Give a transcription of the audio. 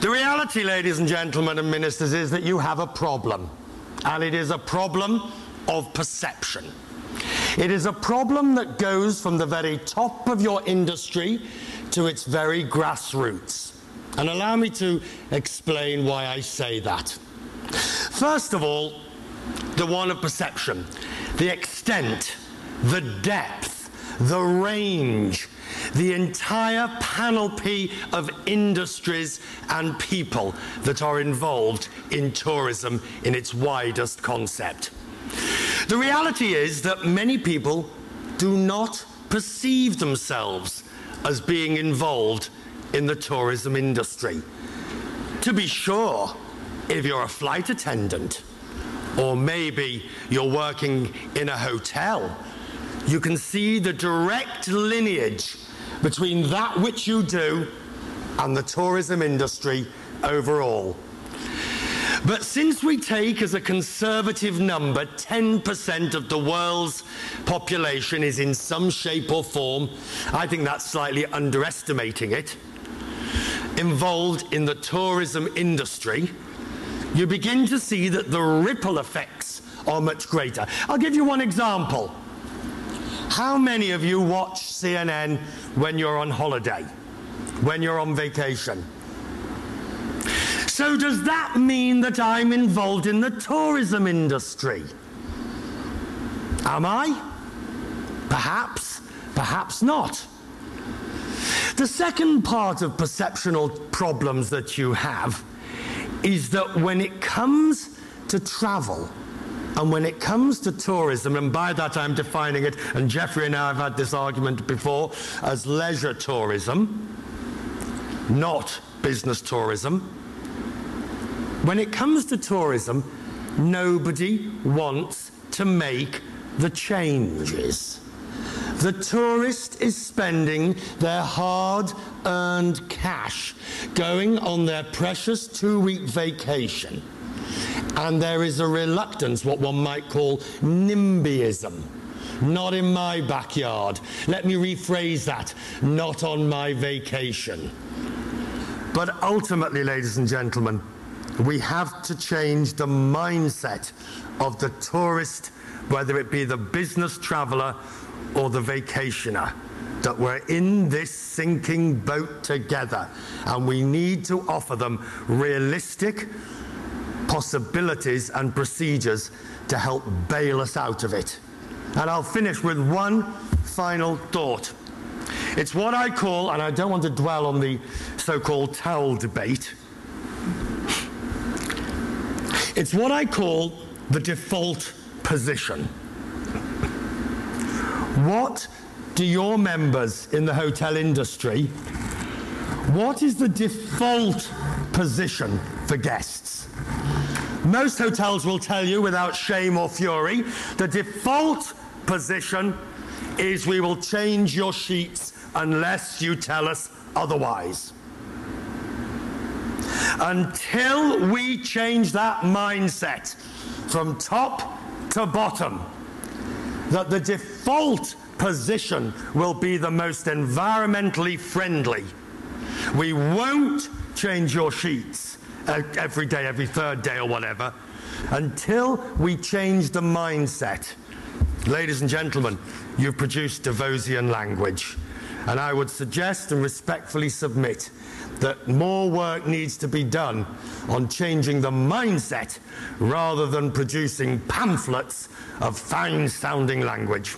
The reality, ladies and gentlemen and ministers, is that you have a problem. And it is a problem of perception. It is a problem that goes from the very top of your industry to its very grassroots. And allow me to explain why I say that. First of all, the one of perception, the extent, the depth, the range, the entire panoply of industries and people that are involved in tourism in its widest concept. The reality is that many people do not perceive themselves as being involved in the tourism industry. To be sure, if you're a flight attendant, or maybe you're working in a hotel, you can see the direct lineage between that which you do and the tourism industry overall. But since we take as a conservative number 10% of the world's population is in some shape or form, I think that's slightly underestimating it, involved in the tourism industry, you begin to see that the ripple effects are much greater. I'll give you one example. How many of you watch CNN when you're on holiday, when you're on vacation? So, does that mean that I'm involved in the tourism industry? Am I? Perhaps, perhaps not. The second part of perceptual problems that you have is that when it comes to travel, and when it comes to tourism, and by that I'm defining it, and Jeffrey and I have had this argument before, as leisure tourism, not business tourism. When it comes to tourism, nobody wants to make the changes. The tourist is spending their hard earned cash going on their precious two week vacation. And there is a reluctance, what one might call NIMBYism. Not in my backyard. Let me rephrase that. Not on my vacation. But ultimately, ladies and gentlemen, we have to change the mindset of the tourist, whether it be the business traveller or the vacationer that we're in this sinking boat together and we need to offer them realistic possibilities and procedures to help bail us out of it. And I'll finish with one final thought. It's what I call, and I don't want to dwell on the so called towel debate, it's what I call the default position. What do your members in the hotel industry, what is the default position for guests? Most hotels will tell you without shame or fury, the default position is we will change your sheets unless you tell us otherwise. Until we change that mindset from top to bottom, that the default position will be the most environmentally friendly. We won't change your sheets Uh, every day, every third day, or whatever, until we change the mindset. Ladies and gentlemen, you've produced Davosian language. And I would suggest and respectfully submit that more work needs to be done on changing the mindset rather than producing pamphlets of fine sounding language.